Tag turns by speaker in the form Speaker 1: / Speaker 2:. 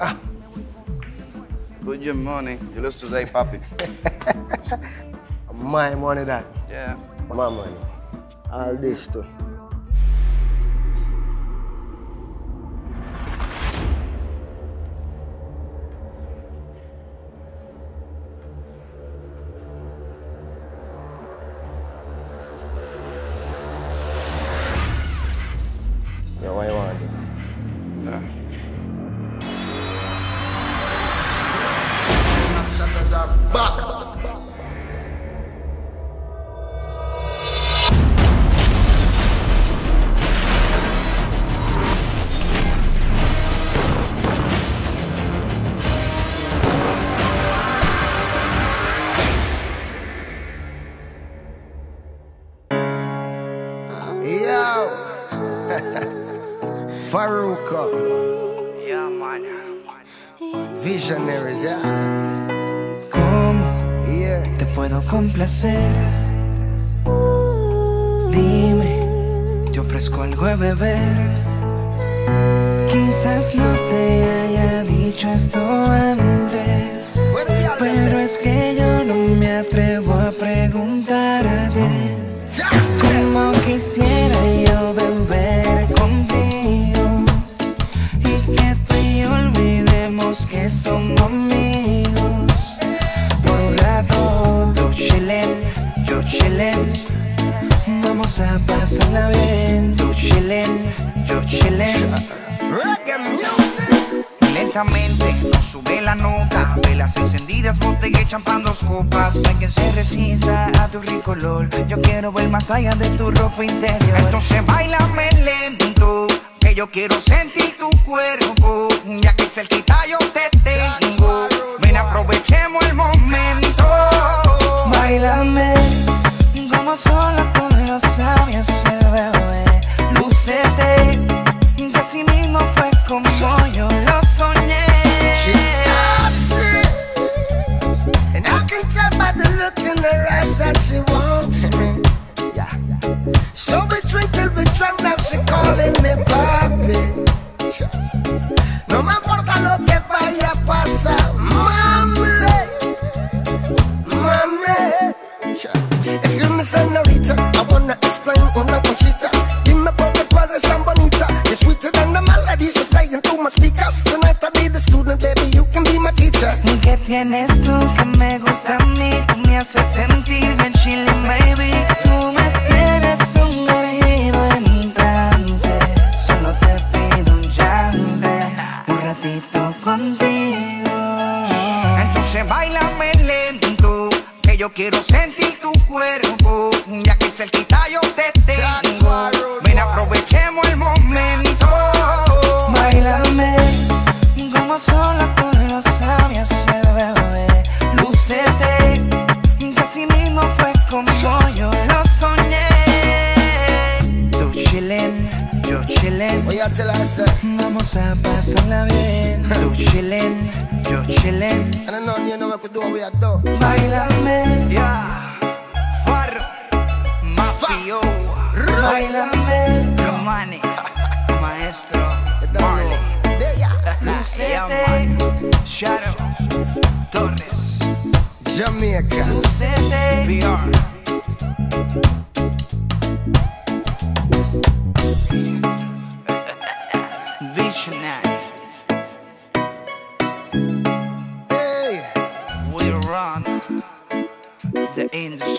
Speaker 1: Ah.
Speaker 2: Your money. You lose today, papi.
Speaker 1: My money that.
Speaker 2: Yeah.
Speaker 1: My money. All this too.
Speaker 3: Faruka,
Speaker 2: Yeah, man.
Speaker 3: visionaries, yeah,
Speaker 4: ¿Cómo
Speaker 3: yeah.
Speaker 4: te puedo complacer? Dime, te ofrezco algo de beber. Quizás no te haya dicho esto antes, pero es que yo no me atrevo a preguntarte. Como quisiera Nos sube la nota Velas encendidas, botella y champán, dos copas. No hay quien se resista a tu rico olor. Yo quiero ver más allá de tu ropa interior. Entonces bailame lento Que yo quiero sentir tu cuerpo. Ya que cerquita yo te tengo. Ven aprovechemos el momento
Speaker 3: Excuse me, señorita, I wanna explain una cosita. Dime por qué tú eres tan bonita. You're sweeter than the melodies that's playing through my speakers. Tonight I'll be the student, baby, you can be my teacher.
Speaker 4: ¿Qué tienes tú que me gusta a mí? Tú me haces sentir bien chilling, baby Tú me tienes sumergido en trance Solo te pido un chance Un ratito contigo Entonces bailame yo quiero sentir tu cuerpo Ya que cerquita yo Vamos a pasarla bien. Tú chillen, yo chillen
Speaker 3: And I know you know could do what we are do.
Speaker 4: Bailame. Yeah Farro Mafio. Bailame. Romani Maestro Marley. Lucete. Shadow. Torres.
Speaker 3: Jamaica.
Speaker 4: Lucete VR angels.